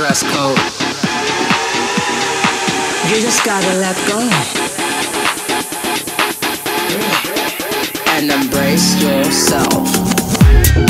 dress code. You just gotta let go. And embrace yourself.